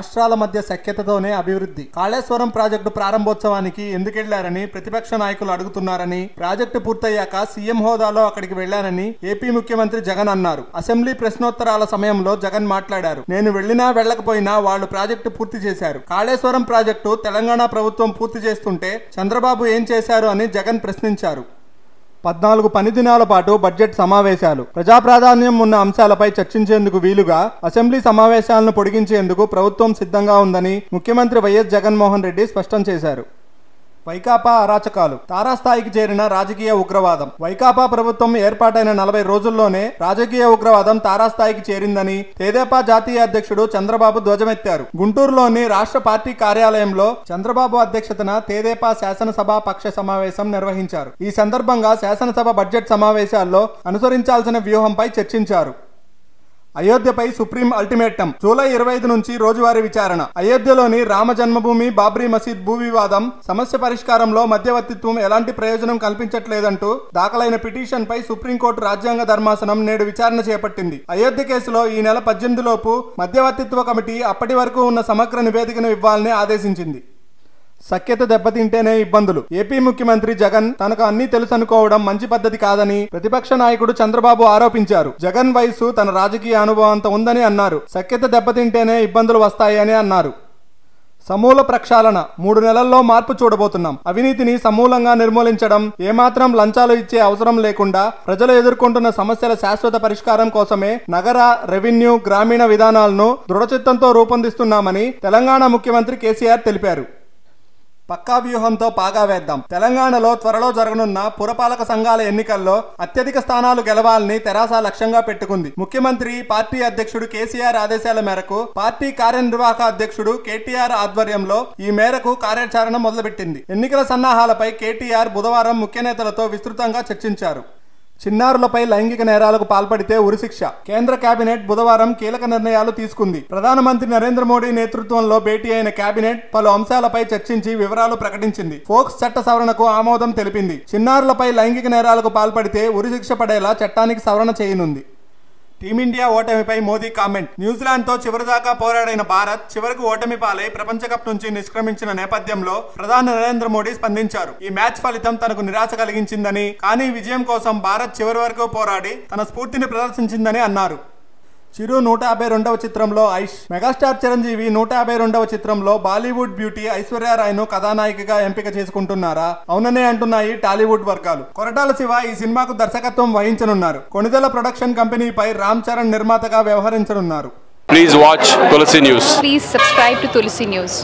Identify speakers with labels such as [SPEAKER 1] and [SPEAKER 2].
[SPEAKER 1] రాష్ట్రాల మధ్య సఖ్యతతోనే అభివృద్ధి. కాళేశ్వరం ప్రాజెక్టు ప్రారంభోత్సవానికి ఎందుకెళ్ళారని ప్రతిపక్ష నాయకులు అడుగుతున్నారని ప్రాజెక్టు పూర్తయ్యాక సీఎం హోదాలో అక్కడికి వెళ్ళానని ఏపీ ముఖ్యమంత్రి జగన్ అన్నారు. అసెంబ్లీ ప్రశ్నోత్తరాల సమయంలో జగన్ మాట్లాడారు. నేను వెళ్ళినా వెళ్ళకపోయినా వాళ్ళు ప్రాజెక్టు పూర్తి చేశారు. కాళేశ్వరం ప్రాజెక్టు తెలంగాణ ప్రభుత్వం పూర్తి చేస్తుంటే చంద్రబాబు ఏం చేశారు అని జగన్ ప్రశ్నించారు. పద్నాలుగు పని దినాల పాటు బడ్జెట్ సమావేశాలు. ప్రజా ప్రాధాన్యం ఉన్న అంశాలపై చర్చించేందుకు వీలుగా అసెంబ్లీ సమావేశాలను పొడిగించేందుకు ప్రభుత్వం సిద్ధంగా ఉందని ముఖ్యమంత్రి వైఎస్ జగన్మోహన్ రెడ్డి స్పష్టం చేశారు. వైకాపా అరాచకాలు. తారాస్థాయికి చేరిన రాజకీయ ఉగ్రవాదం. వైకాపా ప్రభుత్వం ఏర్పాటైన నలభై రోజుల్లోనే రాజకీయ ఉగ్రవాదం తారాస్థాయికి చేరిందని తెదేపా జాతీయ అధ్యక్షుడు చంద్రబాబు ధ్వజమెత్తారు. గుంటూరులోని రాష్ట్ర పార్టీ కార్యాలయంలో చంద్రబాబు అధ్యక్షతన తెదేపా శాసనసభ పక్ష సమావేశం నిర్వహించారు. ఈ సందర్భంగా శాసనసభ బడ్జెట్ సమావేశాల్లో అనుసరించాల్సిన వ్యూహంపై చర్చించారు. అయోధ్యపై సుప్రీం అల్టిమేటం. జూలై ఇరవై ఐదు నుంచి రోజువారీ విచారణ. అయోధ్యలోని రామ జన్మభూమి బాబ్రీ మసీద్ భూ వివాదం సమస్య పరిష్కారంలో మధ్యవర్తిత్వం ఎలాంటి ప్రయోజనం కల్పించట్లేదంటూ దాఖలైన పిటిషన్ పై సుప్రీంకోర్టు రాజ్యాంగ ధర్మాసనం నేడు విచారణ చేపట్టింది. అయోధ్య కేసులో ఈ నెల పద్దెనిమిది లోపు మధ్యవర్తిత్వ కమిటీ అప్పటి వరకు ఉన్న సమగ్ర నివేదికను ఇవ్వాలని ఆదేశించింది. సఖ్యత దెబ్బతింటేనే ఇబ్బందులు. ఏపీ ముఖ్యమంత్రి జగన్ తనకు అన్ని తెలుసనుకోవడం మంచి పద్ధతి కాదని ప్రతిపక్ష నాయకుడు చంద్రబాబు ఆరోపించారు. జగన్ వయసు తన రాజకీయ అనుభవంతో ఉందని అన్నారు. సఖ్యత దెబ్బతింటేనే ఇబ్బందులు వస్తాయని అన్నారు. సమూల ప్రక్షాళన. మూడు నెలల్లో మార్పు చూడబోతున్నాం. అవినీతిని సమూలంగా నిర్మూలించడం ఏమాత్రం లంచాలు ఇచ్చే అవసరం లేకుండా ప్రజలు ఎదుర్కొంటున్న సమస్యల శాశ్వత పరిష్కారం కోసమే నగర రెవెన్యూ గ్రామీణ విధానాలను దృఢచిత్తంతో రూపొందిస్తున్నామని తెలంగాణ ముఖ్యమంత్రి కేసీఆర్ తెలిపారు. పక్కా వ్యూహంతో పాగా వేద్దాం. తెలంగాణలో త్వరలో జరగనున్న పురపాలక సంఘాల ఎన్నికల్లో అత్యధిక స్థానాలు గెలవాలని తెరాస లక్ష్యంగా పెట్టుకుంది. ముఖ్యమంత్రి పార్టీ అధ్యక్షుడు కేసీఆర్ ఆదేశాల మేరకు పార్టీ కార్యనిర్వాహక అధ్యక్షుడు కేటీఆర్ ఆధ్వర్యంలో ఈ మేరకు కార్యాచరణ మొదలుపెట్టింది. ఎన్నికల సన్నాహాలపై కేటీఆర్ బుధవారం ముఖ్య నేతలతో విస్తృతంగా చర్చించారు. చిన్నారులపై లైంగిక నేరాలకు పాల్పడితే ఉరిశిక్ష కేంద్ర కేబినెట్ బుధవారం కీలక నిర్ణయాలు తీసుకుంది. ప్రధానమంత్రి నరేంద్ర మోడీ నేతృత్వంలో భేటీ అయిన కేబినెట్ పలు అంశాలపై చర్చించి వివరాలు ప్రకటించింది. ఫోక్స్ చట్ట సవరణకు ఆమోదం తెలిపింది. చిన్నారులపై లైంగిక నేరాలకు పాల్పడితే ఉరిశిక్ష పడేలా చట్టానికి సవరణ చేయనుంది. టీమిండియా ఓటమిపై మోదీ కామెంట్. న్యూజిలాండ్తో చివరిదాకా పోరాడైన భారత్ చివరకు ఓటమి పాలై ప్రపంచ కప్ నుంచి నిష్క్రమించిన నేపథ్యంలో ప్రధాని నరేంద్ర మోడీ స్పందించారు. ఈ మ్యాచ్ ఫలితం తనకు నిరాశ కలిగించిందని కానీ విజయం కోసం భారత్ చివరి వరకు పోరాడి తన స్ఫూర్తిని ప్రదర్శించిందని అన్నారు. చిరు నూట యాభై రెండవ చిత్రంలో ఐష్. మెగాస్టార్ చిరంజీవి నూట యాభై రెండవ చిత్రంలో బాలీవుడ్ బ్యూటీ ఐశ్వర్యారాయ్ను కథానాయికగా ఎంపిక చేసుకుంటున్నారా? అవుననే అంటున్నాయి టాలీవుడ్ వర్గాలు. కొరటాల శివ ఈ సినిమాకు దర్శకత్వం వహించనున్నారు. కొణిదెల ప్రొడక్షన్ కంపెనీపై రామ్ చరణ్ నిర్మాతగా వ్యవహరించనున్నారు.
[SPEAKER 2] Please watch Tulsi News.
[SPEAKER 3] Please subscribe to Tulsi News.